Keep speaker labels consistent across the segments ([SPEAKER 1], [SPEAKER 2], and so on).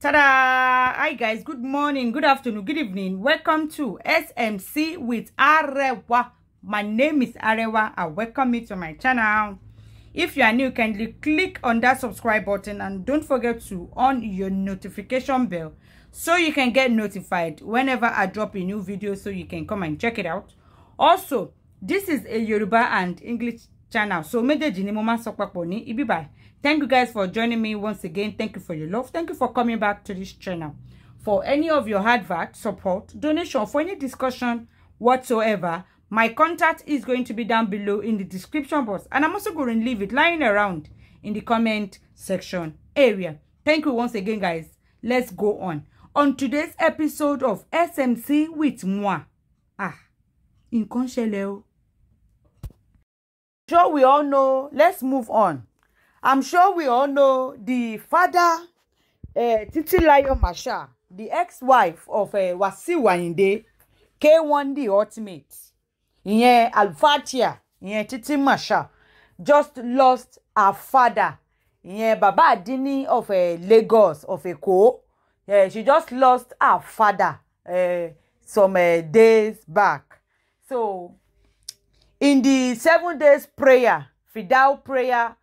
[SPEAKER 1] Ta-da! Hi guys, good morning, good afternoon, good evening. Welcome to SMC with Arewa. My name is Arewa. I welcome you to my channel. If you are new, kindly click on that subscribe button and don't forget to on your notification bell so you can get notified whenever I drop a new video so you can come and check it out. Also, this is a Yoruba and English channel. So méjèèjì ni mo máa sọ papọ̀ ní ibi báyìí. Thank you guys for joining me once again. Thank you for your love. Thank you for coming back to this channel. For any of your advert, support, donation, for any discussion whatsoever, my contact is going to be down below in the description box. And I'm also going to leave it lying around in the comment section area. Thank you once again, guys. Let's go on. On today's episode of SMC with moi. Ah, nǹkan ṣẹlẹ̀. Sure, we all know. Let's move on. I'm sure we all know the father, uh, Titilayo Masha, the ex-wife of uh, Wasiu Ayinde, K1 the ultimate. Ìyẹn Alfatia, ìyẹn Titi Masha, just lost her father. Ìyẹn Baba Adini of uh, Lagos, of Èkó. Uh, she just lost her father uh, some uh, days back. So, in the seven days prayer, Fidal prayer,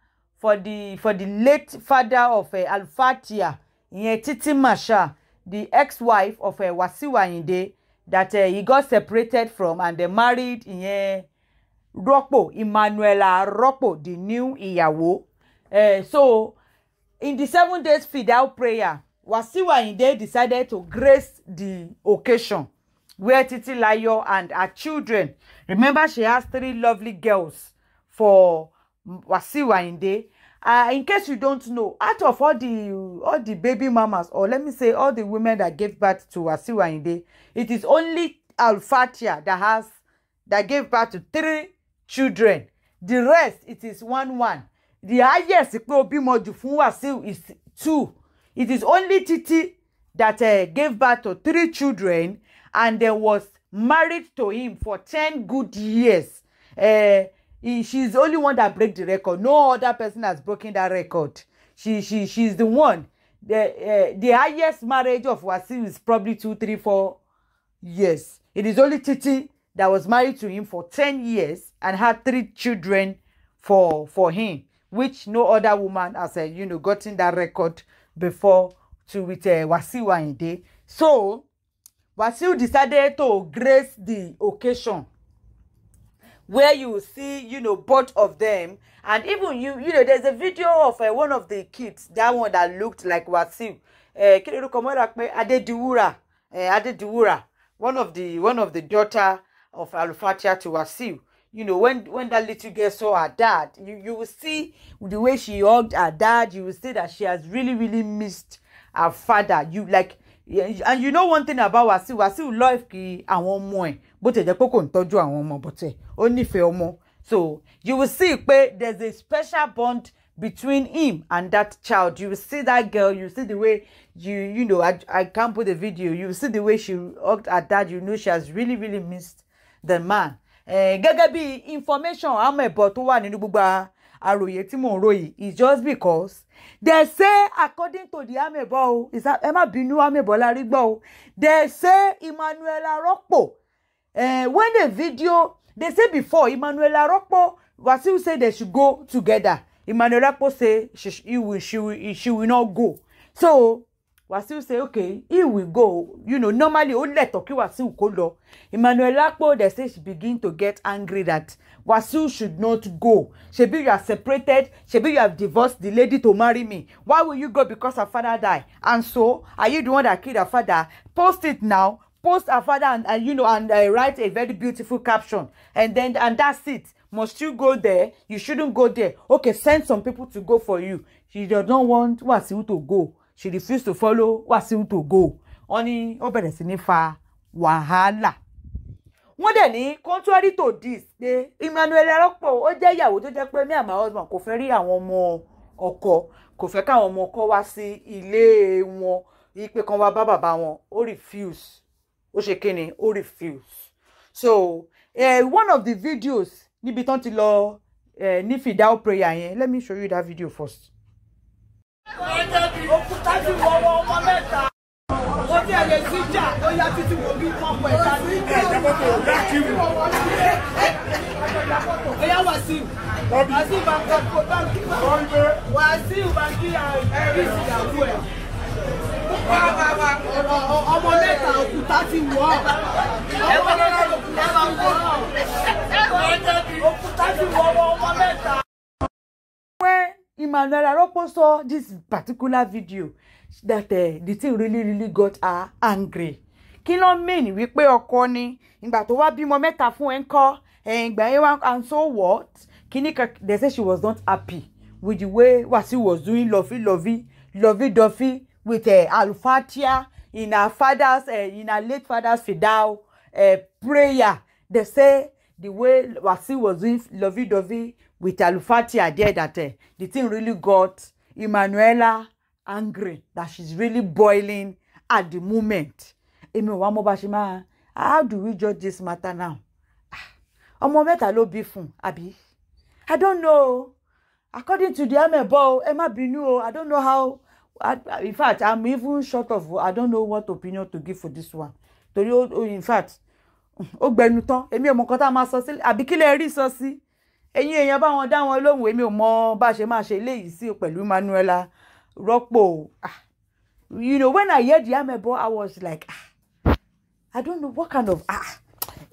[SPEAKER 1] for the for the late father of uh, Al-Fatia ìyẹn Titi Masha the ex-wife of uh, Wasiu Ayinde that uh, he got separated from and they married ìyẹn Rọ́pò Emmanuela Rọ́pò the new ìyàwó. Uh, so in the seven days fidal prayer Wasiu Ayinde decided to grace the occasion where Titilayo and her children remember she has three lovely girls for Wasiu Ayinde uh, in case you don't know out of all the all the baby mamas or let me say all the women that gave birth to Wasiu Ayinde it is only Al-Fatia that has that gave birth to three children. The rest it is one one. The highest pé ó bímọ jù fún Wasiu is two. It is only Titi that uh, gave birth to three children and then was married to him for ten good years. Uh, he, she's the only one that break the record. No other person has broken that record. She she she's the one. The uh, the highest marriage of Wasiu is probably two three four years. It is only Titi that was married to him for ten years and had three children for for him which no other woman has uh, you know gotten that record before to with uh, Wasiu Ayinde. So Wasiu decided to grace the occasion where you see you know both of them. And even you you know there's a video of uh, one of the kids that one that looked like Wasiu. Uh, kí lorúkọ mọ́ ra pé Adediwura uh, Adediwura one of the one of the daughter of Al-Fatia to Wasiu. You know when when that little girl saw her dad you you will see the way she hugged her dad. You will see that she has really really missed her father. You like and you know one thing about Wasiu Wasiu love kí àwọn ọmọ ẹ̀ bó tẹ̀ jẹ́ pé kò ń tọ́jú àwọn ọmọ bọ̀tẹ̀ ó nífẹ̀ẹ́ ọmọ. So you will see pé there's a special bond between him and that child. You see that girl you see the way you you know I, I can't put the video. You see the way she hugged her dad. You know she has really really missed the man. Eh, gẹ́gẹ́ bí information àmọ́ ẹ̀bọ̀ tó wà nínú gbogbo àròyé tí mò ń ròyìn is just because. They say according to the amebo o ẹ má bínú amebo la rí gbọ́ o. They say Emmanuela Rọ́pò uh, when the video they say before Emmanuela Rọ́pò Wasiu say they should go together. Emmanuela Rọ́pò say she, he will, she, will, she will not go. So Wasiu say okay he will go. You know normally ó lẹ́tọ̀ọ́ kí Wasiu kó lọ. Emmanuela Rọ́pò they say she begin to get angry that Wasiu should not go. Shebi you are separated. Shebi you have divorced the lady to marry me. Why will you go because her father die? And so are you the one that killed her father? Post it now. Post her father and, and you know and uh, write a very beautiful caption. And then and that's it. Must you go there? You shouldn't go there. Okay send some people to go for you. She does not want Wasiu to go she refuse to follow Wasiu to go. Wọ́n ní ó bẹ̀rẹ̀ sí ní fa wàhálà. Wọ́n dẹ̀ ní contrary to this pé Emmanuel arọ́pọ̀ ó jẹ́ ìyàwó tó jẹ́ pé me and my husband kò fẹ́ rí àwọn ọmọ ọkọ kò fẹ́ káwọn ọmọ ọkọ wá sí ilé wọn. Ipe kan wá bá bàbá wọn ó refuse. Ó ṣe kíni? Ó refuse. So uh, one of the videos níbi tán ti lọ uh, ní prayer yẹn let me show you that video first.
[SPEAKER 2] Òkúta ti wọ̀wọ̀ ọmọ mẹ́ta.
[SPEAKER 1] lè síjà ó yá títí wo bí wọ́n pẹ̀ ká ní ó yá ń kọ́ báńkì Wàsíù bá ń kí. Àìrísì ìyàwó ẹ̀. Ọmọ mẹ́ta òkúta ti wọ̀. Ọ́ ẹ̀wọ̀n mẹ́ta òkúta ti wọ̀. Òkúta ti wọ̀ ọmọ mẹ́ta. Emmanuel Arokpo saw this particular video that uh, the thing really really got her angry. Kí ló mean wípé ọkọ ni? Ìgbà tó wá bímọ mẹ́ta fún ẹ wá and so what? Kíní they say she was not happy with the way Wasiu was doing lovey lovey lovey dovey with uh, Al-Fatiha in her father's uh, in her late father's fidal uh, prayer. They say the way Wasiu was doing lovey dovey with Al-Fatiha there that uh, the thing really got Emmanuela angry that she's really boiling at the moment. Èmi ò wá mọ̀ bá ṣe how do we judge this matter now? Ọmọ mẹ́ta ló bí fún àbí? I don't know. According to the amebo ẹ má bínú o i don't know how I, in fact i'm even short of i don't know what opinion to give for this one. Torí in fact ó gbẹnu tán. Èmi ò mọ nǹkan tá a máa sọ sí àbí kí lè rí sọ sí ẹ̀yin èèyàn bá wọn dá wọn lóhùn èmi ò mọ bá a ṣe máa ṣe eléyìí sí pẹ̀lú Manuela rọ́pò. Ah you know when i hear the amebo i was like ah i don't know what kind of ah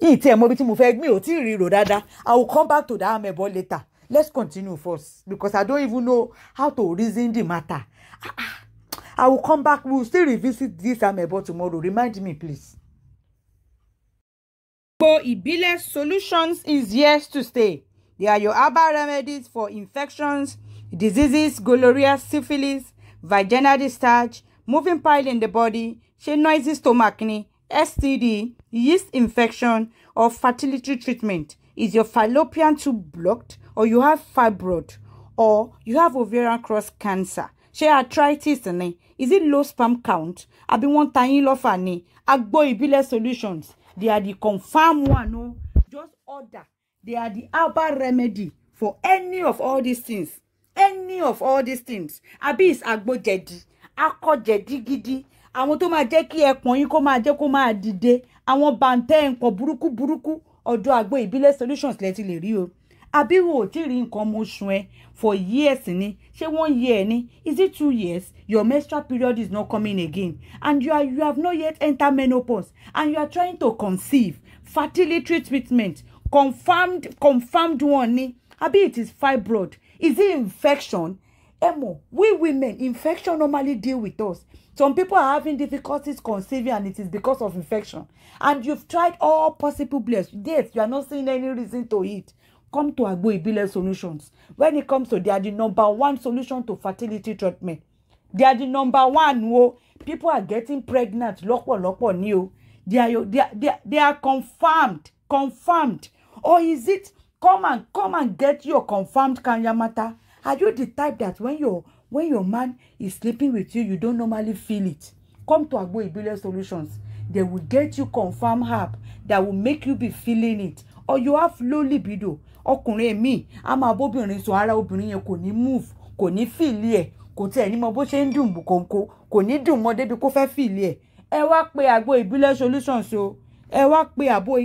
[SPEAKER 1] yìí tí ẹ mọ ibi tí mo fẹ́ gbé ò tí ì ríro dáadáa. I will come back to that amebo later. Let's continue first because i don't even know how to reason the matter. Ah ah i will come back. We will still revisit this amebo tomorrow. Remind me please. Igbo Ibile Solutions is here to stay. They are your herbal remedies for infections, diseases, gonorrhea, syphilis, vaginal discharge, moving pile in the body, ṣe noisy stomach ni, STD, yeast infection, or fertility treatment. Is your fallopian tube blocked, or you have fibroid, or you have ovarian cross cancer? Ṣé arthritis ni? Is it low sperm count? Àbí wọ́n ta yín lọ́fà ni? Agbo Ibile Solutions. They are the confirmed one. No, just order. They are the herbal remedy for any of all these things. Any of all these things. Àbí is agbo jẹ̀dí, akọ jẹ̀dí gidi. Àwọn tó máa jẹ́ kí ẹpọ̀n yín kó máa jẹ́ kó máa dìde. Àwọn bàǹtẹ́ nǹkan burúkú burúkú. Ọ̀dọ̀ Agbo Ìbílẹ̀ Solutions lẹ ti lè rí o. Àbí wo ò tí ì rí nǹkan oṣù for years ni? Ṣé one year ni? Is it two years? Your menstrual period is not coming again and you are you have not yet entered menopause and you are trying to conceive. Fertility treatment confirmed confirmed one ni. Àbí it is fibroid? Is it infection? Emo, we women, infection normally deal with us. Some people are having difficulties conceiving and it is because of infection. And you've tried all possible bless. Yes, you are not seeing any reason to it. Come to Agbo Ibile Solutions. When it comes to, they are the number one solution to fertility treatment. They are the number one. Wo, people are getting pregnant. Lọ́pọ̀lọpọ̀ ni are, they are, they are, they are confirmed. Confirmed. Or is it come and come and get your confirmed kanyamata? Are you the type that when your when your man is sleeping with you, you don't normally feel it? Come to Agbo Ibile Solutions. They will get you confirmed herb that will make you be feeling it. Or you have low libido. Ọkùnrin mi a máa bóbìnrin sùn ara obìnrin yẹn kò ní move kò ní fìlì ẹ̀ kò tiẹ̀ ní mọ bó ṣe ń dùn kòǹkò kò ní dùn mọ́ débi kó fẹ́ fìlì ẹ̀. Ẹ wá pe Agbo Ìbílẹ̀ Solutions o. Ẹ wá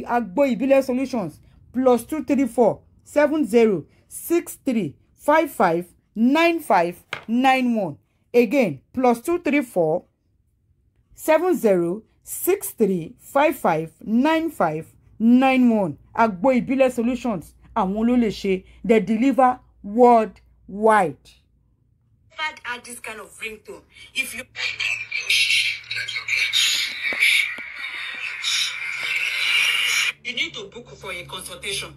[SPEAKER 1] Agbo Ìbílẹ̀ Solutions plus two three four seven zero six three five five nine five nine one. Again plus two three four seven zero six three five five nine five nine one. Agbo Ìbílẹ̀ Solutions àwọn ló lè ṣe they deliver worldwide.
[SPEAKER 2] Bad had this kind of ringtone. If you you need to book for a consultation.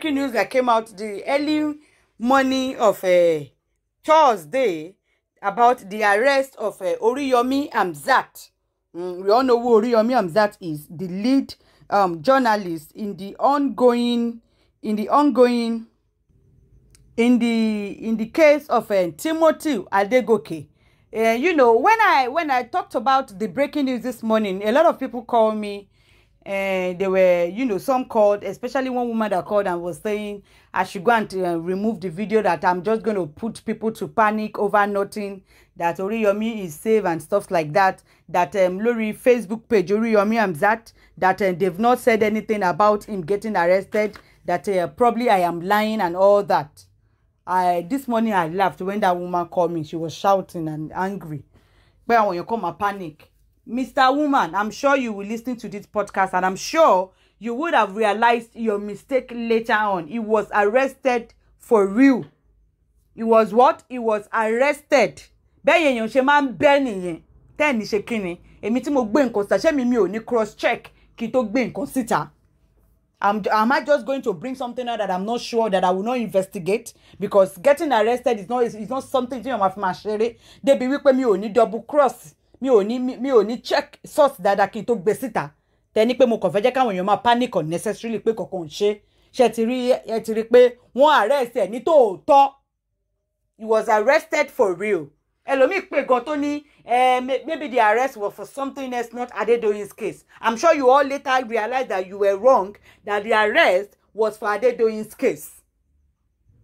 [SPEAKER 1] Breaking news that came out the early morning of uh, Thursday about the arrest of uh, Oriyomi Hamzat. Mm, we all know who Oriyomi Hamzat is, the lead um, journalist in the ongoing, in the ongoing, in the in the case of uh, Timothy Adegoke. Uh, you know, when I when I talked about the breaking news this morning, a lot of people called me and they were you know some called especially one woman that called and was saying i should go and uh, remove the video that i'm just going to put people to panic over nothing that oriyomi is safe and stuff like that that um lori facebook page oriyomi hamzat that uh, they've not said anything about him getting arrested that uh, probably i am lying and all that. I this morning i laughed when that woman called me. She was shouting and angry. Pé àwọn èèyàn kàn máa panic Mr. Woman, I'm sure you will listen to this podcast and I'm sure you would have realized your mistake later on. He was arrested for real. He was what? He was arrested. Bẹ́ẹ̀ èèyàn ṣe máa ń bẹ́ nìyẹn. Tẹ́ẹ̀ni ṣe kíni? Èmi tí mo gbé nǹkan síta, ṣé mi mi ò ní cross check kí n tó gbé nǹkan síta? am I just going to bring something out that I'm not sure that I will not investigate because getting arrested is not is, is not something tí yóò máa fi máa ṣeré débi wípé mi ò ní double cross mi ò ní mi, ò ní check source dáadáa kí n tó gbé síta. Tẹni pé mo kàn fẹ́ jẹ́ káwọn èèyàn máa panic unnecessarily pé kankan ò ṣe. Ṣe ti rí ẹ ti rí pé wọ́n arrest ẹ̀ ní tòótọ́? He was arrested for real. Ẹlòmíì pé gan tó ní eh, may- maybe the arrest was for something else not Adedoyin's case. I'm sure you all later realized that you were wrong that the arrest was for Adedoyin's case.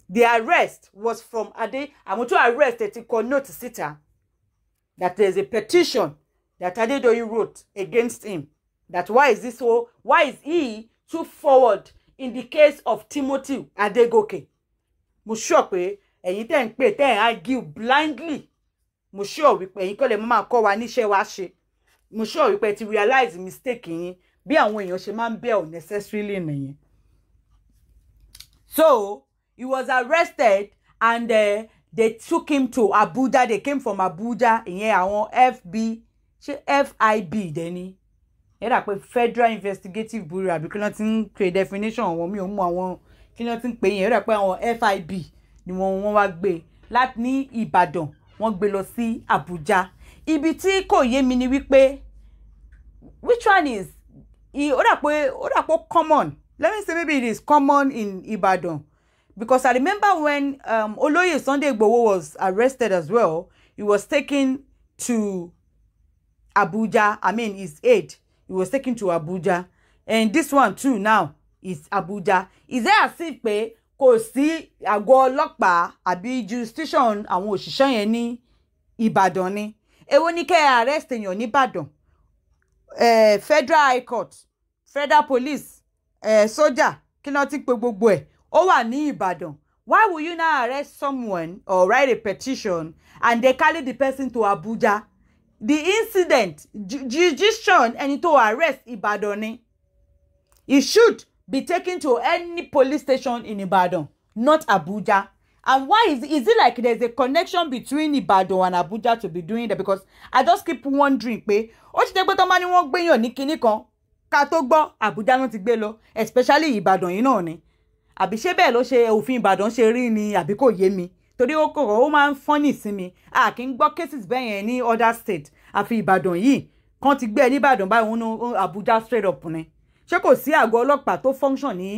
[SPEAKER 1] The arrest was from Ade àwọn tó arrest ẹ ti kọ note síta that there is a petition that Adedoyin wrote against him that why is this so why is he too forward in the case of Timothy Adegoke? Mo sure pé ẹ̀yin tẹ́ ń pè tẹ́ argue blindly mo sure wípé ẹ̀yin kọ́ lè máa kọ́ wa níṣẹ́ wa ṣe. Realize mistake yín bí àwọn èèyàn ṣe máa ń bẹ̀ unnecessarily nìyẹn. So he was arrested and uh, they took him to Abuja. They came from Abuja. Ìyẹn àwọn FB ṣé FIB dẹni ẹ dà pé Federal Investigative Bureau àbí kí wọ́n ti ń pè definition wọn? Mi ò mú àwọn kí wọ́n ti ń pè yẹn. Ẹ dà pé àwọn FIB ni wọ́n wọ́n wá gbé láti ní Ìbàdàn. Wọ́n gbé lọ sí Abuja. Ibi tí kò yé mi ni wípé which one is ó dà pé ó dà pé common. Let me say maybe it is common in Ibadan because I remember when um, Oloye Sunday Igboho was arrested as well he was taken to Abuja I mean his aide he was taken to Abuja. And this one too now is Abuja. Is there as if pé kò sí àgọ́ ọlọ́pàá àbí jurisdiction àwọn òṣìṣẹ́ yẹn ní Ìbàdàn ni? Èwo ni kẹ́ ẹ arrest èèyàn nìbàdàn federal high court federal police eh, soldier kí ló ti pe gbogbo ẹ̀ ó wà ní ìbàdàn why will you now arrest someone or write a petition and they carry the person to abuja the incident ju- jurisdiction ẹni tó arrest ìbàdàn ni he should be taken to any police station in Ibadan, not Abuja. And why is is it like there's a connection between Ibadan and Abuja to be doing that? Because I just keep wondering pé ó ti dé pé máa ní wọ́n gbéyàn ní kinní kan ká tó gbọ́ Abuja ló ti gbé lọ especially Ìbàdàn yìí náà ni. Àbí ṣé bẹ́ẹ̀ ló ṣe òfin Ìbàdàn ṣe rí ni àbí kò yé mi torí ó kò ó máa ń fọ́nì sí mi a kì í gbọ́ cases bẹ́ẹ̀ yẹn ní other state àfi Ìbàdàn yìí kan ti gbé ẹ ní Ìbàdàn báyìí ní Abuja straight up ni ṣé kò sí àgọ́ ọlọ́pàá tó function ní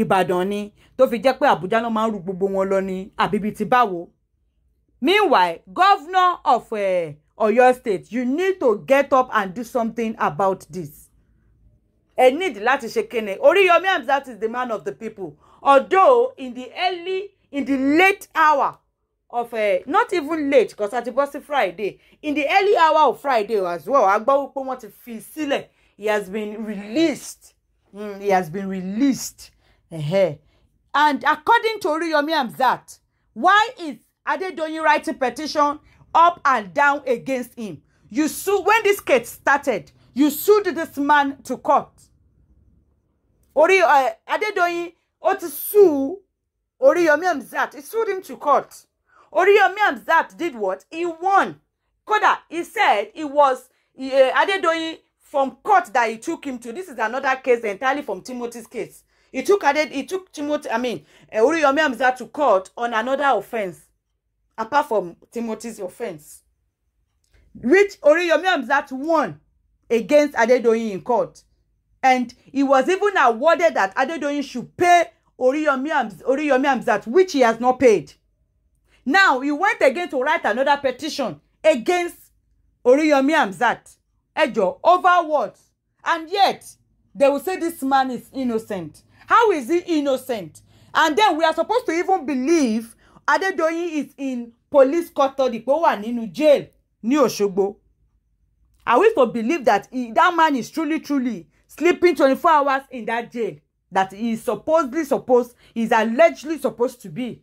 [SPEAKER 1] Ìbàdàn ni tó fi jẹ́ pé Àbújá náà máa ń ru gbogbo wọn lọ ní àbíbi ti báwo. Meanwhile, governor of uh, Oyo State, you need to get up and do something about this. Ẹ need láti ṣe kéne. Oríyọmí Hamzat is the man of the people. Although in the early, in the late hour of uh, not even late because àti bọ́ sí Friday, in the early hour of Friday as well, a gbọ́ wípé ti fi sílẹ̀. He has been released. Mm, he has been released. Ehe. And according to Oriyomi Hamzat, why is Adedoyin writing petition up and down against him? You sued when this case started. You sued this man to court. Ori uh, Adedoyin ó ti sue Oriyomi Hamzat. He sued him to court. Oriyomi Hamzat did what? He won. Kódà, he said he was uh, Adedoyin from court that he took him to this is another case entirely from timothy's case he took Ade he took timothy i mean uh, oriyomi hamzat to court on another offence apart from timothy's offence which oriyomi hamzat won against adedoyin in court and he was even awarded that adedoyin should pay oriyomi oriyomi hamzat which he has not paid. Now he went again to write another petition against oriyomi hamzat ejo over what? And yet they will say this man is innocent. How is he innocent? And then we are supposed to even believe adedoyin is in police custody pé ó wà jail ní òṣogbo. Are we to believe that he, that man is truly truly sleeping twenty-four hours in that jail that he is supposedly supposed he is allegedly supposed to be.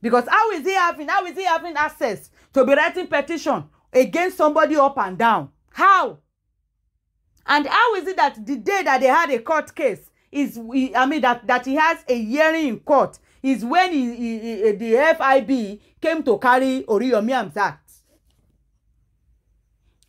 [SPEAKER 1] Because how is he having how is he having access to be writing petition against somebody up and down? How? And how is it that the day that they had a court case is we i mean that that he has a hearing in court is when he, he, he, the fib came to carry oriyomi hamzat.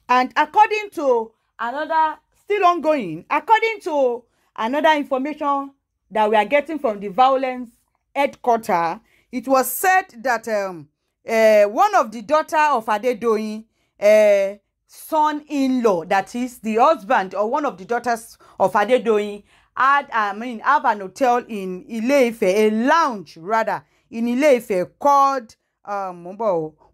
[SPEAKER 1] And according to another still ongoing. According to another information that we are getting from the violence headquarter it was said that um, uh, one of the daughter of adedoyin uh, son-in-law that is the husband or one of the daughters of adedoyin had i mean have an hotel in ileife a lounge rather in ileife called um,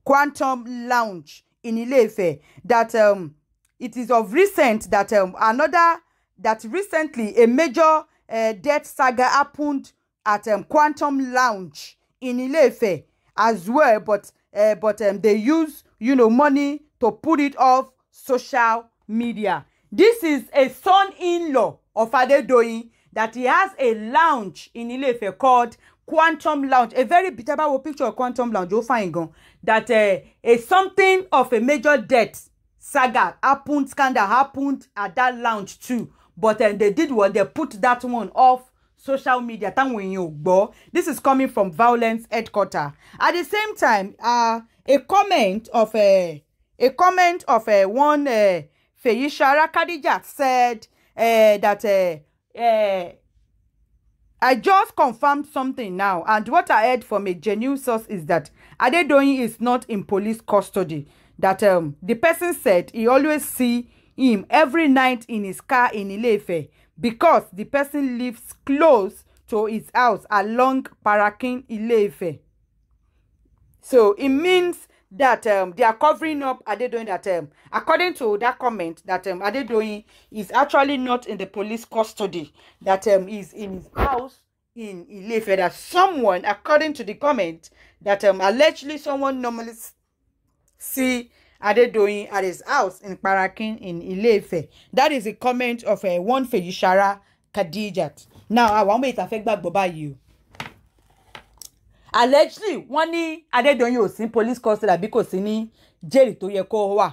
[SPEAKER 1] quantum lounge in ileife that um, it is of recent that um, another that recently a major uh, death saga happened at um, quantum lounge in ileife as well but uh, but um, they use you know money to put it off social media. This is a son-in-law of adedoyin that he has a lounge in ileife called quantum lounge. A very wo picture of quantum lounge ó fine gan that uh, a something of a major death saga happened scandal happened at that lounge too. But uh, they did what? They put that one off social media. This is coming from violence headquarter at the same time uh, a comment of uh, a comment of uh, one uh, Feyisara Khadija said uh, that uh, uh, I just confirmed something now, and what I heard from a genuine source is that Adedoyin is not in police custody. That um, the person said he always see him every night in his car in Ileife because the person lives close to his house along Parakin Ileife. So it means that um, they are covering up Adedoyin that um, according to that comment that um, Adedoyin is actually not in the police custody that um, is in his house in Ilefe that someone according to the comment that um, allegedly someone normally see Adedoyin at his house in Parakin in Ilefe that is a comment of uh, one Feyisara Khadijat. Now àwọn ọmọ ìta fẹ́ gbàgbọ́ báyìí o. Allegedly wọ́n ní adédọ̀yìn ò sí police custody àbí kò sí ní jail tó yẹ kó wà.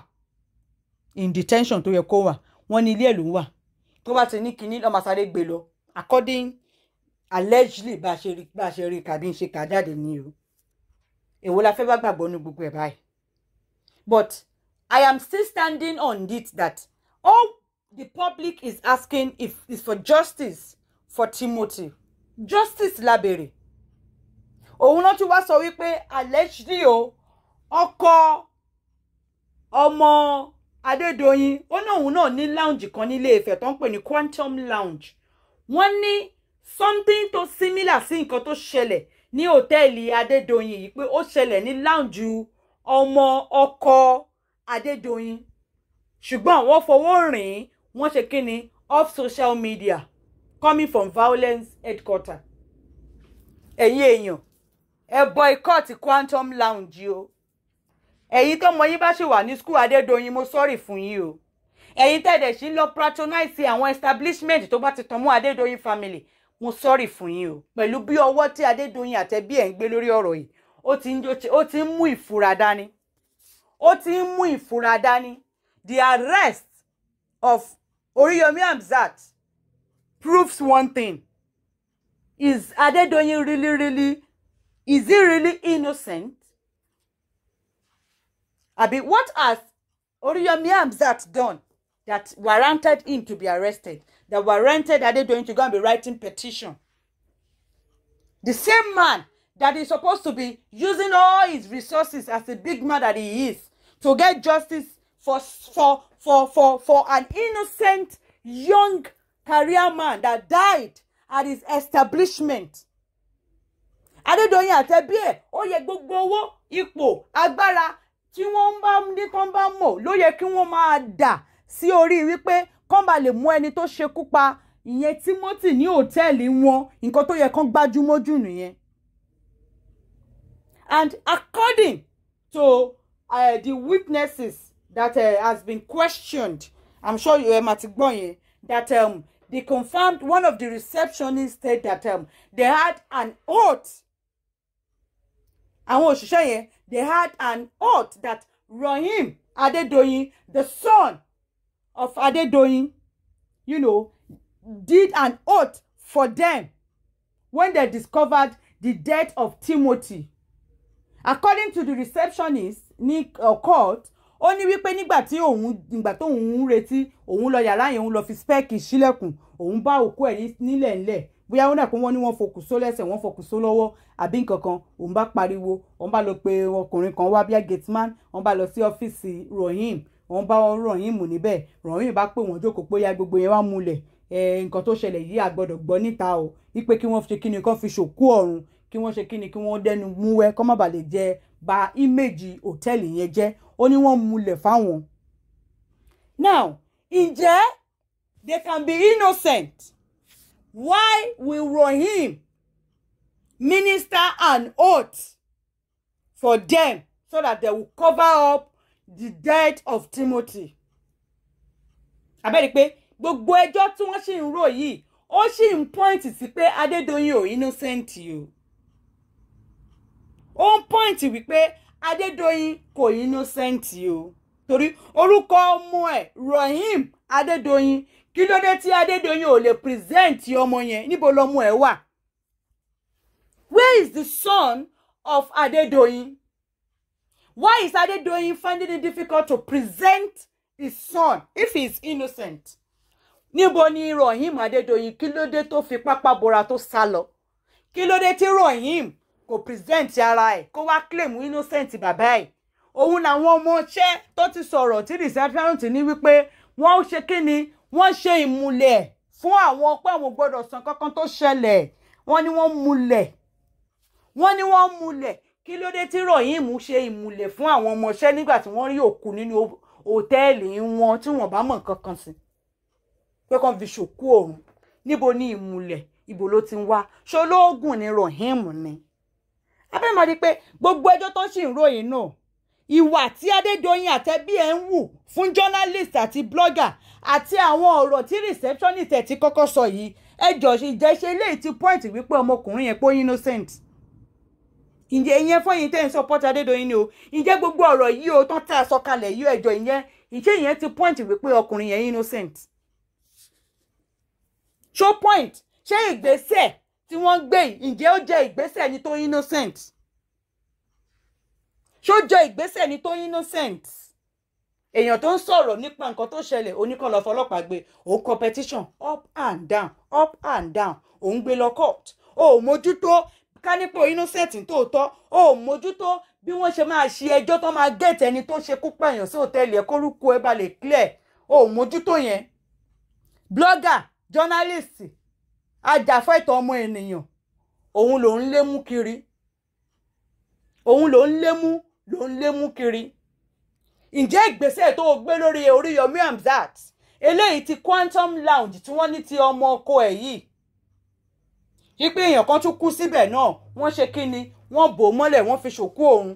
[SPEAKER 1] In detention tó yẹ kó wà. Wọ́n ní ilé ẹ̀ ló ń wà. Tó bá ti ní kinní lọ́ọ́ máa sáré gbé lọ. According allegedly bá a ṣe rí bá a ṣe rí kàbí ń ṣe kà jáde ní o. Èwo la fẹ́ bá gbàgbọ́ ní gbogbo ẹ̀ báyìí but I am still standing on it that all the public is asking if is for justice for Timothy. Justice lábẹ́rẹ̀. Òun náà tún wá sọ wípé allegedly o ọkọ ọmọ adédọyìn ó ní òun náà ní lounge kan nílé Ifẹ̀ tó ń pè ní quantum lounge. Wọ́n ní something tó similar sí nǹkan tó ṣẹlẹ̀ ní hòtẹ́ẹ̀lì adédọyìn yìí pé ó ṣẹlẹ̀ ní lounge ọmọ ọkọ adédọyìn ṣùgbọ́n wọ́n fọwọ́ rìn wọ́n ṣe kí ni? Off social media coming from violence headquarter. Ẹ̀yin èèyàn ẹ boycott quantum lounge o. Ẹ̀yin tọ́mọ yín bá ṣì wà ní school adédọ̀yìn mo sọ́ọ̀rì fún yín o. Ẹ̀yin tẹ̀dẹ̀ sí lọ patronize àwọn establishment tó bá ti tàn mọ́ adédọ̀yìn family mo sọ́ọ̀rì fún yín o. Pẹ̀lú bí ọwọ́ tí adédọ̀yìn àtẹ̀bí ẹ̀ ń gbé lórí ọ̀rọ̀ yìí ó ti ń ó ti ń mú ìfura dání ó ti ń mú ìfura dání. The arrest of Oriyomi Hamzat proves one thing. Is Adedoyin really really is he really innocent? Abi what has Oriyomi Hamzat done that warranted him to be arrested, that warranted Adedoyin to go and be writing petition. The same man that is supposed to be using all his resources as a big man that he is to get justice for for for for for an innocent young career man that died at his establishment. Adédoyin àtẹ̀bí ó yẹ gbogbo owó ipò agbára tí wọ́n bá ní kán bá mọ̀ ló yẹ kí wọ́n máa dà sí orí wípé kán bá lè mú ẹni tó ṣekú pa ìyẹn Timothy ní òtẹ́ẹ̀lì wọn nǹkan tó yẹ kán gbájúmọ́ jù nìyẹn. And according to uh, the witnesses that uh, has been questioned, I'm sure you uh, Mati Gbonye, that um, they confirmed one of the receptionists said that um, they had an oath. Àwọn òṣìṣẹ́ yẹn, they had an oath that Rahim Adedoyin, the son of Adedoyin, you know, did an oath for them when they discovered the death of Timothy according to the receptionist ní uh, court ó ní wípé nígbà tí òun nígbà tó òun ń retí òun lọ yàrá yẹn òun lọ fi spẹ́ẹ̀kì sílẹ̀kùn òun bá òkú ẹ̀ nílẹ̀ ńlẹ̀. Bóyá wọn dàpọ̀ wọn ní wọ́n fokùn só lẹ́sẹ̀ wọ́n fokùn só lọ́wọ́ àbí nǹkan kan òun bá pariwo òun bá lọ pe ọkùnrin kan wá bíi gateman òun bá lọ sí ọ́fíìsì Rahim òun bá Rahim níbẹ̀. Rahim bá pè wọ́n jókòó pé ya gbogbo yẹn wá múlẹ̀. Nǹkan tó ṣẹlẹ̀ yìí àgbọ́dọ̀ gbọ́ níta o. Wípé kí wọ́n ṣe kíni kán fi ṣòkú ọ̀run kí wọ́n ṣe kíni kí wọ́n dẹnu múwẹ́ kọ́ má bàa jẹ ba íméèjì òtẹ́ẹ̀lì yẹn jẹ́ ó ní wọ́n múlẹ̀ fáwọn. now ǹjẹ́ they can be innocent why will Rahim minister an oath for them so that they will cover up the death of Timothy. abẹ́rẹ́ pé gbogbo ẹjọ́ tí wọ́n sì ń rò yìí ó sì ń point sí pé Adédoyin ò innocent o ó ń point wípé Adédoyin kò innocent o. Torí orúkọ ọmọ ẹ̀ Rahim Adédoyin kí ló dé tí Adédoyin ò lè present ọmọ yẹn? Níbo lọmọ ẹ̀ wà? Where is the son of Adédoyin? Why is Adédoyin finding it difficult to present his son if he is innocent? Níbo ni Rahim Adédoyin? Kí ló dé tó fi pápá bora tó sá lọ? Kí ló dé tí Rahim kò present ara ẹ̀ kó wá claim innocent bàbá ẹ̀. Òun làwọn ọmọọṣẹ́ tó ti sọ̀rọ̀ tí receptionist ní wípé wọ́n ṣe kí ni wọ́n ṣe ìmùlẹ̀ fún àwọn pé àwọn gbọ́dọ̀ san kankan tó ṣẹlẹ̀. Wọ́n ní wọ́n múlẹ̀. Wọ́n ní wọ́n múlẹ̀. Kí ló dé tí Rahim ṣe ìmùlẹ̀ fún àwọn ọmọọṣẹ́ nígbà tí wọ́n rí òkú nínú òtẹ́ẹ̀lì wọn tí wọ́n bá mọ̀ kankan sí? Pé kàn fi ṣòkú òun níbo ni ìmùlẹ̀? Ibo ló ti ń wá? Ṣolóògùn ni Rahim ni abẹ́mọ̀dé pé gbogbo ẹjọ́ tó ń ṣì ń ròyìn náà ìwà tí Adédoyin àtẹ̀bí ẹ̀ ń wù fún journalist àti blogger àti àwọn ọ̀rọ̀ tí receptionist ẹ̀ ti kọ́kọ́ sọ yìí ẹjọ́ ìjẹ́ṣe eléyìí ti point wípé ọmọkùnrin yẹn pé ó innocent. Ǹjẹ́ ìyẹn fọyín tẹ́ ń support Adédoyin ni o? Ǹjẹ́ gbogbo ọ̀rọ̀ yìí o tán tá a sọ kalẹ̀ yìí ẹjọ́ ìyẹn ìṣe ìyẹn ti point wípé ọkùnrin yẹn innocent? Show point. Ṣé ìgbésẹ̀ tí wọ́n gbé yìí ǹjẹ́ ó jẹ́ ìgbésẹ̀ ẹni tó innocent? Ṣó jẹ́ ìgbésẹ̀ ẹni tó innocent? Èèyàn tó ń sọ̀rọ̀ nípa nǹkan tó ṣẹlẹ̀ oníkànlọ́ fọlọ́pàá gbé òun competition up and down up and down òun gbé lọ court o ò mójútó kánípò innocent tòótọ́ o ò mójútó bí wọ́n ṣe máa ṣe ẹjọ́ tó máa gẹ̀ẹ́tì ẹni tó ṣekú pààyàn sí òtẹ́ẹ̀lì ẹ̀ kórúkọ ẹ bá lè clear o ò mójútó yẹn. Blogger journalist ajàfẹ́tọ̀ ọmọ ènìyàn òun ló ń lé mú kiri. Òun ló ń lé mú ló ń lé mú kiri. Ǹjẹ́ ìgbésẹ̀ tó o gbé lórí Oríyọmí Hamzat eléyìí ti Quantum Lounge tí wọ́n ní ti ọmọ ọkọ ẹ̀ yìí? Wípé èèyàn kan tún kú síbẹ̀ náà wọ́n ṣe kí ni? Wọ́n bò ó mọ́lẹ̀ wọ́n fi ṣòkú òun.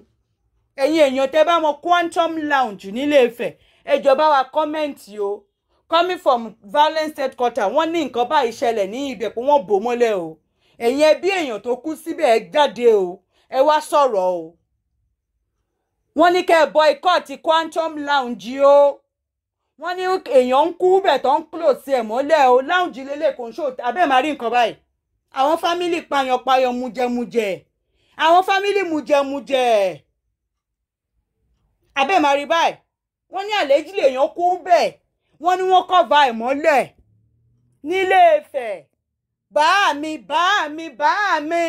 [SPEAKER 1] Ẹ̀yin èèyàn tẹ́ bá mọ Quantum Lounge nílé Ifẹ̀ ẹ jọ̀ọ́ bá wa kọ́mẹ́ǹtì o coming from violence headquarter wọ́n ní nǹkan báyìí ṣẹlẹ̀ ní ibẹ̀ pé wọ́n bò mọ́lẹ̀ o. Ẹ̀yin ẹbí èèyàn tó kú síbẹ̀ ẹ jáde o. Ẹ wá sọ̀rọ̀ o. Wọ́n ní kẹ́ ẹ boycott Quantum Lounge o. Wọ́n ní èèyàn ń kú bẹ̀ tó ń close ẹ̀ mọ́lẹ̀ o. Lounge lélẹ̀ kò ń ṣò abẹ́ máa rí nǹkan báyìí. Àwọn fámìlì payanpayan mujẹmujẹ. Àwọn fámìlì mujẹmujẹ. Abẹ́ máa rí báyìí. Wọ́n ní àlejò èèyàn kú bẹ̀ wọ́n ní wọ́n kọ́va ẹ̀ mọ́lẹ̀ nílé Ifẹ̀. Bàá mi bàá mi bàá mi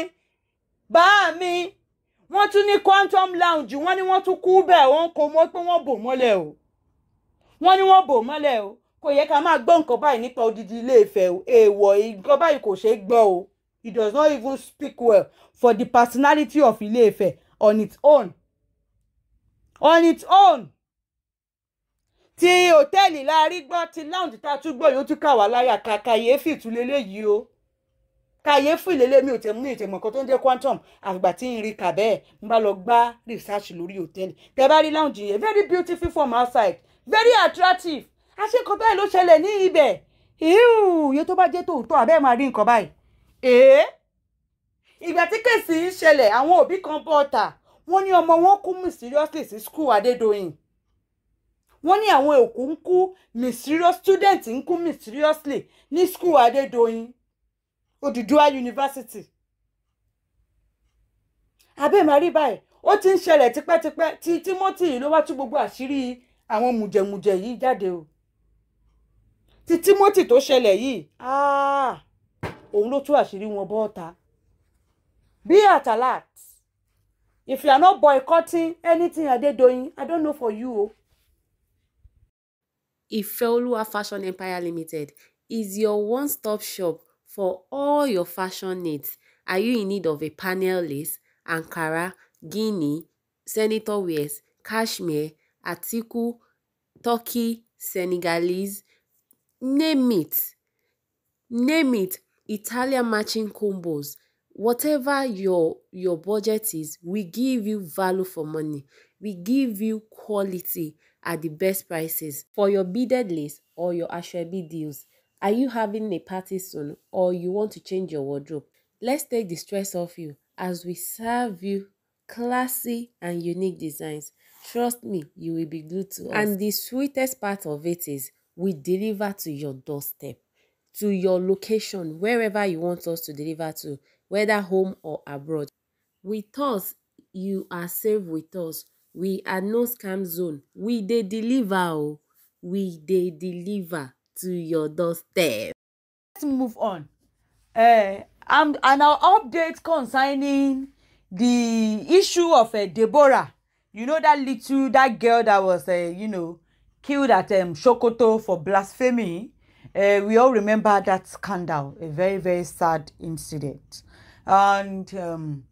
[SPEAKER 1] bàá mi. Wọ́n tún ní quantum lounge. Wọ́n ní wọ́n tún kú bẹ́ẹ̀. Wọ́n kò mọ̀ pé wọ́n bò mọ́lẹ̀ o. Wọ́n ní wọ́n bò mọ́lẹ̀ o. Kò yẹ ká máa gbọ́ nǹkan báyìí nípa odidi ilé Ifẹ̀ o. Èèwọ̀ nǹkan báyìí kò ṣeé gbọ́ o. It does not even speak well for the personality of ilé on its own. On its own ti hòtẹ́ẹ̀lì la rí gbọ́ ti lounge tá a tún gbọ́ ó tún kà wá láyà. Ká kàyéfì tún leléyìí o. Kàyéfì lélẹ̀ mi ò tẹ̀ mú ìtẹ̀mọ̀ kan tó ń jẹ́ quantum. Àgbà tí ń rí kà bẹ́ẹ̀ ń bá lọ gbá research lórí hòtẹ́ẹ̀lì. Tẹ́ bá rí lounge yẹn very beautiful from outside very attractive. Àṣekọ bẹ́ẹ̀ ló ṣẹlẹ̀ ní ibẹ̀. Iye tó bá jẹ́ tòótọ́ àbẹ́ẹ̀ máa rí nǹkan báyìí. Èé? Ìgbà tí kèsì ń ṣẹlẹ̀ àwọn òbí kan bọ́ ọ̀tà wọ́n ní ọmọ wọn kú mysteriously sí school Adédoyin wọ́n ní àwọn òkú ń kú mysterious student ń kú mysteriously ní school Adédoyin Odùduwà University. Abẹ́ máa rí báyìí ó ti ń ṣẹlẹ̀ tipẹ́tipẹ́ tí Timothy ló wá tú gbogbo àṣírí àwọn mùjẹ̀mùjẹ̀ yìí jáde o. Tí Timothy tó ṣẹlẹ̀ yìí ah, òun ló tú àṣírí wọn bọ́ọ̀ta be at alert. If you are not boycotting anything Adédoyin I don't know for you o.
[SPEAKER 3] Ifeoluwa Fashion Empire Limited is your one-stop shop for all your fashion needs. Are you in need of a panel lace, Ankara, Guinea, senator wears, cashmere, atiku, turkey, Senegalese? Name it. Name it. Italian matching combos. Whatever your your budget is, we give you value for money. We give you quality at the best prices for your beaded lace or your ashwebi deals. Are you having a party soon or you want to change your wardrobe? Let's take the stress off you as we serve you classy and unique designs. Trust me, you will be glued to us. And the sweetest part of it is we deliver to your doorstep, to your location, wherever you want us to deliver to, whether home or abroad. With us, you are safe with us. We are no scam zone. We dey deliver o. We dey deliver to your doorstep.
[SPEAKER 1] let's move on. Uh, um, and our update concerning the issue of uh, Deborah. You know that little that girl that was, uh, you know, killed at um, Sokoto for blasphemy. Uh, we all remember that scandal, a very very sad incident. And um,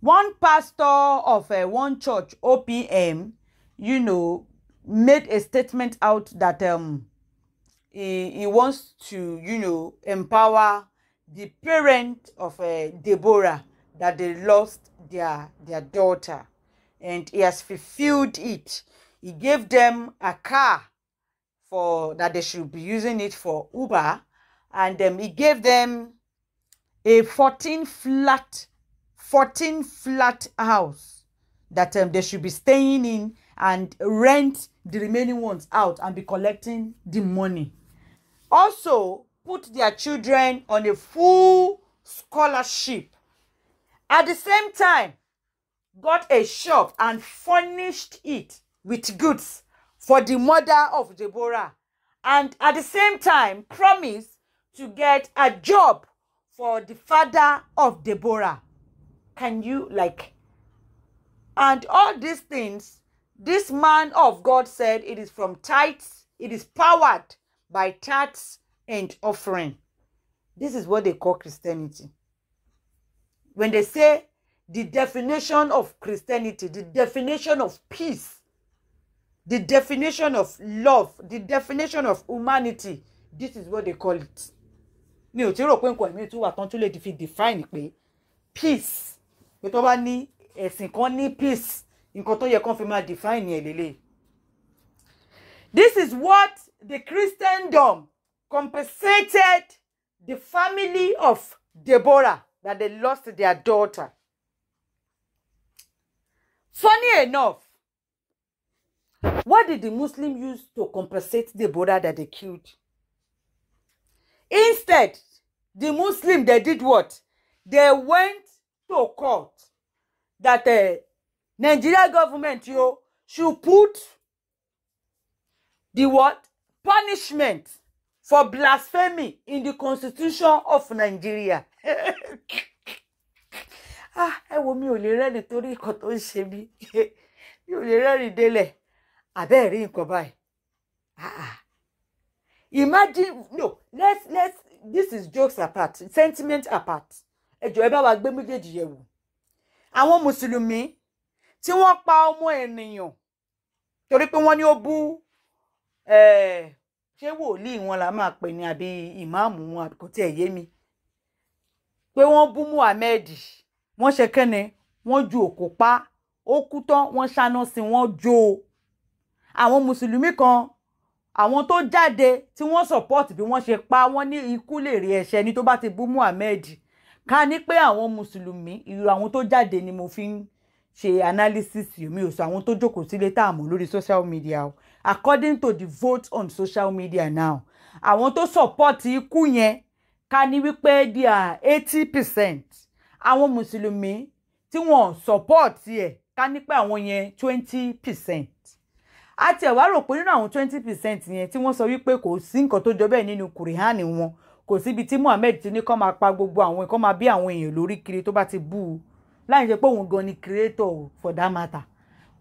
[SPEAKER 1] one pastor of uh, one church, OPM, you know, made a statement out that um, he, he wants to, you know, empower the parent of uh, Deborah that they lost their their daughter, and he has fulfilled it. He gave them a car for that they should be using it for Uber, and um, he gave them a 14 flat 14 flat house that um, they should be staying in and rent the remaining ones out and be collecting the money. Also put their children on a full scholarship. At the same time got a shop and furnished it with goods for the mother of Deborah. And at the same time promised to get a job for the father of Deborah can you like and all these things this man of God said it is from tithes it is powered by tithes and offering. This is what they call Christianity. When they say the definition of Christianity the definition of peace the definition of love the definition of humanity this is what they call it. Mi ò tí rò pé nǹkan ẹ̀mí define pé peace pé tó bá ní ẹ̀sìn kan ní peace nǹkan tó yẹ kán fi máa define ẹ̀ lélẹ̀. this is what the Christendom compensated the family of Deborah that they lost their daughter. Funny enough, what did the Muslim use to compensate Deborah that they killed? Instead, the Muslim they did what? They went to court that uh, Nigeria government yo should put the what punishment for blasphemy in the constitution of Nigeria. ah ẹ wo mi ò lè rẹ́rìn torí nǹkan tó ń ṣe mí mi ò lè rẹ́rìn délẹ̀ àbẹ́ẹ̀ rí nǹkan báyìí. Ah, ah. imagine no let's let's this is jokes apart sentiment apart ẹ jọ̀ọ́ ẹ bá wa gbé méjèèjì yẹ̀ wò. Àwọn mùsùlùmí tí wọ́n pa ọmọ ènìyàn torí pé wọ́n ní ó bú ṣé wòlíì wọn la máa pè ní àbí ìmáàmù wọn àbí kò tiẹ̀ yé mi? Pé wọ́n bú muhammed. Wọ́n ṣe kẹ́ni wọ́n ju òkú pa. Ó kú tán wọ́n ṣáná sí wọ́n jó. O àwọn mùsùlùmí kan àwọn tó jáde tí wọ́n support bí wọ́n ṣe pa wọ́n ní ikú lè rí ẹ̀ṣẹ̀ ní tó bá ti bú muhammed ká ní pé àwọn mùsùlùmí irú àwọn tó jáde ni mo fi ń ṣe analysis mi ò sọ àwọn tó jókòó sílé tá a lórí social media o. According to the vote on social media now àwọn tó support ikú yẹn ká ní wípé they are eighty percent. Àwọn mùsùlùmí tí wọ́n support ẹ̀ ká ní pé àwọn yẹn twenty percent. A tiẹ̀ wá rò pé nínú àwọn twenty percent yẹn tí wọ́n sọ wípé kò sí nǹkan tó jọ bẹ́ẹ̀ nínú kùrìhánì wọn kò síbi tí Muhammed ti ní kó máa pa gbogbo àwọn kó máa bí àwọn èèyàn lórí kiri tó bá ti bú u. Láì ṣe pé òun gan ni creator for that matter.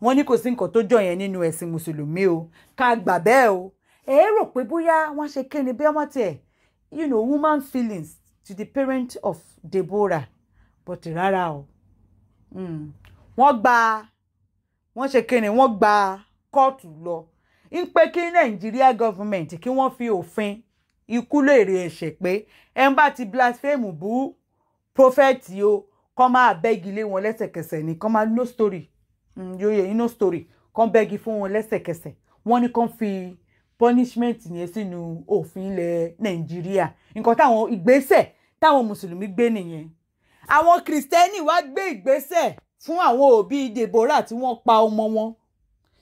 [SPEAKER 1] Wọ́n ní kò sí nǹkan tó jọ yẹn nínú ẹ̀sìn mùsùlùmí o. Ká gbà bẹ́ẹ̀ o. Ẹ rò pé bóyá wọ́n ṣe kéne bí wọ́n tiẹ̀ you know woman feelings to the parent of Deborah. But rárá o. Mm. wọ́n gba wọ́n ṣe kéne wọ́n gba kóòtù lọ. Ń pé kí nàìjíríà gọọmenti kí wọ́n fi òfin ikú lèrè ẹ̀ṣẹ̀ pé ẹ̀ ń bá ti blaspheme bú prófẹ́tì o kọ́ máa bẹ́gi lé wọn lẹ́sẹ̀kẹsẹ̀ ní kọ́ máa no story. Yóò yẹ no story. Kọ́ bẹ́gi fún wọn lẹ́sẹ̀kẹsẹ̀. Wọ́n ní kọ́ fi punishment yẹn sínú òfin ilẹ̀ nàìjíríà. Nǹkan táwọn ìgbésẹ̀ táwọn mùsùlùmí gbé nìyẹn. Àwọn kìrìsìtẹ́nì wá gbé ìgbésẹ̀ fún àwọn òbí Deborah tí wọ́n pa ọmọ wọn.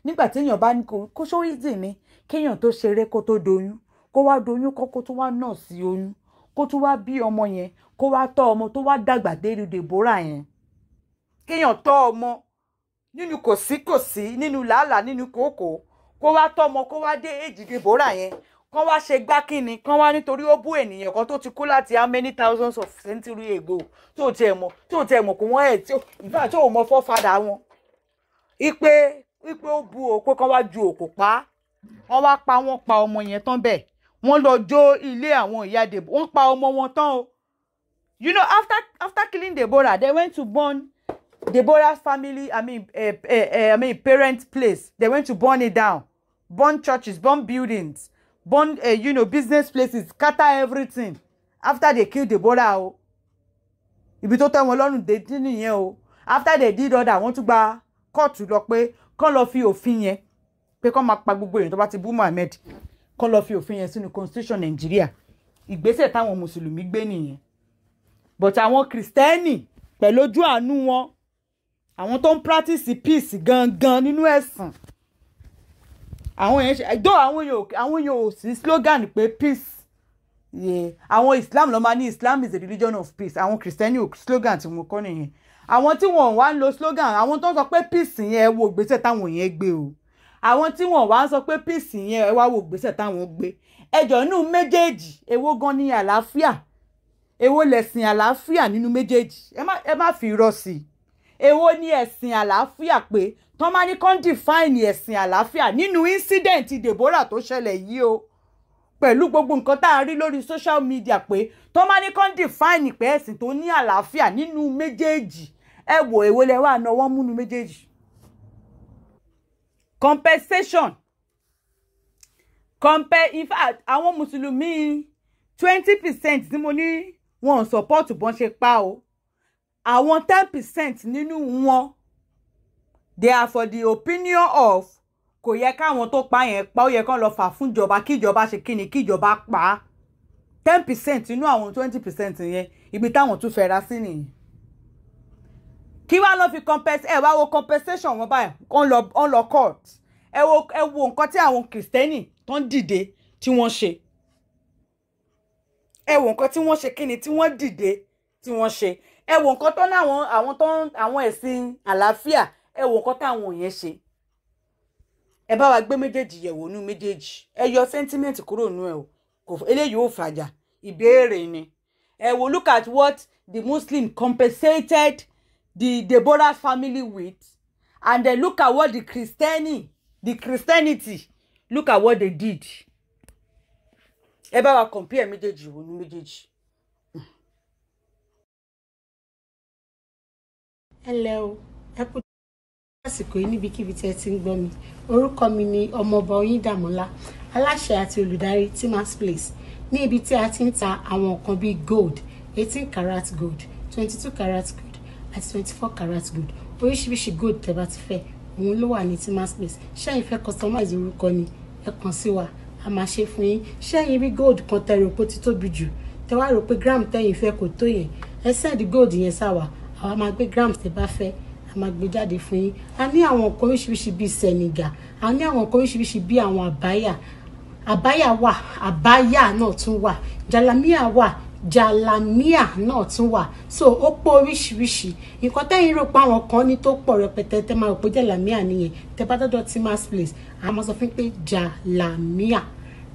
[SPEAKER 1] Nígbà téèyàn bá ní kó kó sóríìzì ni kéèyàn tó ṣeré kó tó doyún kó wá doyún kó kó tó wá nà sí oyún kó tó wá bí ọmọ yẹn kó wá tọ́ ọmọ tó wá dàgbà dérí Deborah yẹn. Kéèyàn tọ́ ọmọ nínú kòsíkòsí nínú làálàá nínú kòókòó kó wá tọ́ ọmọ kó wá dé èjì Deborah yẹn kán wá ṣe gbákínni kán wá nítorí ó bú ènìyàn kan tó ti kú láti how many thousands of century ago tó tiẹ̀ mọ̀ tó tiẹ̀ mọ̀ kó wọ́n ẹ̀ tí ìfà tó mọ̀ fọ́fadà wọn. Ipe wípé ó bu òpó kan wá ju òkú pa wọ́n wá pa wọ́n pa ọmọ yẹn tán bẹ́ẹ̀ wọ́n lọ jó ilé àwọn ìyá Deborah wọ́n pa ọmọ wọn tán o. You know after after killing Deborah they went to burn Deborah's family I mean uh, uh, uh, I mean parents place. They went to burn it down. Burn churches burn buildings burn uh, you know business places scatter everything. After they kill Deborah o. Ibi tó tẹ́ wọn lọ́rùn dé dín nìyẹn o. After they did that wọ́n tún gba kóòtù lọ pé kán lọ fi òfin yẹn pé kán máa pa gbogbo èèyàn tó bá ti bú Mohammed kán lọ fi òfin yẹn sínú constitution Nàìjíríà ìgbésẹ̀ táwọn mùsùlùmí gbé nìyẹn. But àwọn kìrìsìtẹ́nì pẹ̀lú ojú àánú wọn àwọn tó ń practice peace gangan nínú ẹ̀sìn àwọn yẹn ṣe ẹjọ́ àwọn yóò àwọn yóò sí slogan pé peace àwọn Islam ló máa ní Islam is the religion of peace àwọn kìrìsìtẹ́nì ò slogan tí mo kọ́ nìyẹn. Àwọn tí wọn wá ń lo slogan àwọn tó ń sọ pé peace yẹn wo ìgbésẹ̀ táwọn yẹn gbé o àwọn tí wọn wá ń sọ pé peace yẹn ẹ wá wo ìgbésẹ̀ táwọn gbé. Ẹjọ́ inú méjèèjì èwo gan ni àlàáfíà? Èwo lẹ̀sìn àlàáfíà nínú méjèèjì? Ẹ má fi irọ́ sí i. Èwo ni ẹ̀sìn àlàáfíà pé tọ́ máa ní kán define ẹ̀sìn àlàáfíà nínú incident Deborah tó ṣẹlẹ̀ yìí o? Pẹ̀lú gbogbo nǹkan tá a rí lórí social media pé tọ́ máa ní kán define pé ẹ̀sìn tó ní àlàáfíà nínú méjèèjì. Ẹ wò èwo lẹ wà náwó múnú méjèèjì compensation. Compare in fact àwọn mùsùlùmí twenty percent tí mo ní wọn support bọ́n ṣe pa o. Àwọn ten percent nínú wọn they are for the opinion of kò yẹ káwọn tó pa yẹn pa ó yẹ kán lọ fà fún ìjọba kí ìjọba ṣe kíni kí ìjọba pa ten percent nínú àwọn twenty percent yẹn ibi táwọn tún fẹ́ra sí nìyẹn kí wàá lọ fi compensate ẹ wá wo compensation wọn báyìí wọn lọ wọn lọ court. Ẹ wo ẹ wo nǹkan tí àwọn kìrìsìtẹ́nì tó ń dìde tí wọ́n ṣe. Ẹ wo nǹkan tí wọ́n ṣe kíni tí wọ́n dìde tí wọ́n ṣe. Ẹ wo nǹkan tó ní àwọn àwọn tó ń àwọn ẹ̀sìn àlàáfíà ẹ wo nǹkan táwọn yẹn ṣe. Ẹ bá wa gbé méjèèjì yẹ̀wò nú méjèèjì. Ẹ yọ sentiment kúrò nú ẹ o. Kò eléyìí ò fàjà. Ìbéèrè ni. Ẹ wò look at what the muslim compensated the deborah family with and then look at what the christianity the christianity look at what they did. Ẹ wa compare méjèèjì wò nú méjèèjì.
[SPEAKER 4] ẹ lẹ o ẹ kú àsìkò yìí níbikíbi tí ẹ ti ń gbọ́ mi. Orúkọ mi ni ọmọọba oyíndàmọ́lá aláṣẹ àti olùdarí timas place. Ní ibi tí a ti ń ta àwọn nǹkan bíi gold eighteen karat gold twenty two karat gold àti twenty four karat gold oríṣiríṣi gold tẹ́ bá ti fẹ́ òun ló wà ní timas place. Ṣẹ́yìn fẹ́ customize orúkọ ni? Ẹ kàn sí wa a máa ṣe fún yín. Ṣẹ́yìn rí gold kan tẹ́ rò pé ó ti tóbi jù? Tẹ́ wá rò pé gram tẹ́yìn fẹ́ kò tó yẹn. Ẹ send gold yẹn sáwà àwa máa gbé grams tẹ́ bá fẹ́ a máa gbé jáde fún yín. A ní àwọn nǹkan oríṣiríṣi bíi sẹnìgà a ní àwọn nǹkan oríṣiríṣi bíi àwọn àbáyà. Àbáyà wà àbáyà náà tún wà. Jalamiya wà jalamiya náà tún wà. So ó pọ̀ oríṣiríṣi. Nǹkan tẹ́yìn rò pé àwọn kan ní tó pọ̀ rẹpẹtẹ tẹ́ máa rò pé jalamiya nìyẹn tẹ́ bá dọ́dọ̀ timas place a máa sọ fún pé jalamiya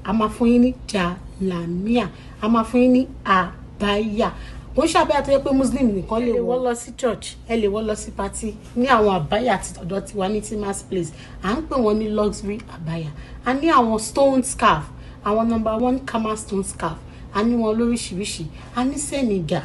[SPEAKER 4] a máa fún yín ní jalamiya a máa fún yín ní àbáyà wọ́n ṣàbẹ́yà tó yẹ pé muslim nìkan lè wọ́ lọ sí church. Ẹ lè wọ́ lọ sí party ní àwọn àbáyà àti ọ̀dọ̀ tiwa ní timas place. À ń pè wọ́n ní luxury àbáyà a ní àwọn stone scarf. Àwọn number one kama stone scarf a ní wọn lóríṣiríṣi. A ní sẹnìgà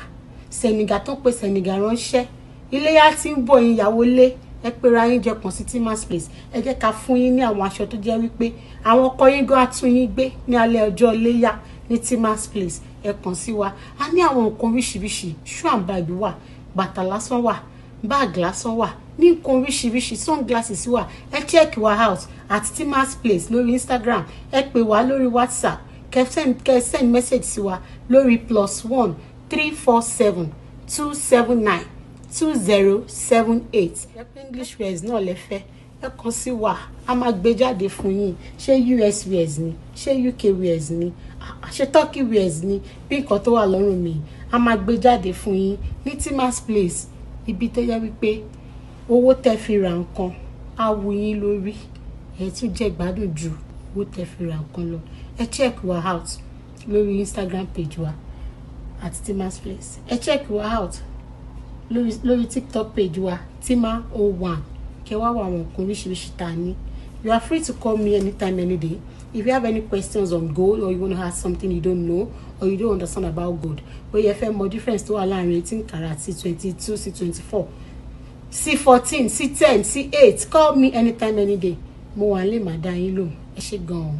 [SPEAKER 4] sẹnìgà tó pe sẹnìgà ránṣẹ́. Iléyà tí ń bọ̀ ìyàwó lé ẹ pera yín jẹ pọ̀ sí timas place ẹ jẹ́ ká fún yín ní àwọn aṣọ tó jẹ́ wípé àwọn ọkọ yín gan atún yín gbé ní alẹ́ ọjọ́ iléyà ní timas place ẹ kàn sí wa. A ní àwọn nǹkan oríṣiríṣi. And bag wà bàtà lásán wà báàgì lásán wà ní nǹkan oríṣiríṣi sunglasses wà. Ẹ check wa out at timas place lórí instagram. Ẹ pè wá lórí whatsapp kẹ send message sí wa lórí plus one three four seven two seven nine two zero seven eight. English wears náà lẹ fẹ́. Ẹ kàn sí wa. A máa gbé jáde fún yín. Ṣé us wears ni? Ṣé uk wears ni? Ṣe turkey wears ni? Bí nǹkan tó wà lọ́rùn mi. A máa gbé jáde fún yín ní timas place. Ibi tó yẹ wípé owó tẹ́ fi ra nǹkan á wù yín lórí. Ẹ tún jẹ́ gbádùn ju owó tẹ́ fi ra nǹkan lọ ẹ check wa out lórí instagram page wa at timas place. Ẹ check wa out lórí lórí tiktok page wa tima o one. Kẹ wá wà àwọn nǹkan oríṣiríṣi tá a ní. You are free to call me anytime any day. If you have any questions on gold or you want to ask something you don't know or you don't understand about gold bóyá ẹ fẹ́ mọ difference tó wà láàárín eighteen karat sí twenty two sí twenty four sí fourteen sí ten sí eight call me anytime any day. Mo wà lè má dá yín lóhùn. Ẹ ṣé gan-an.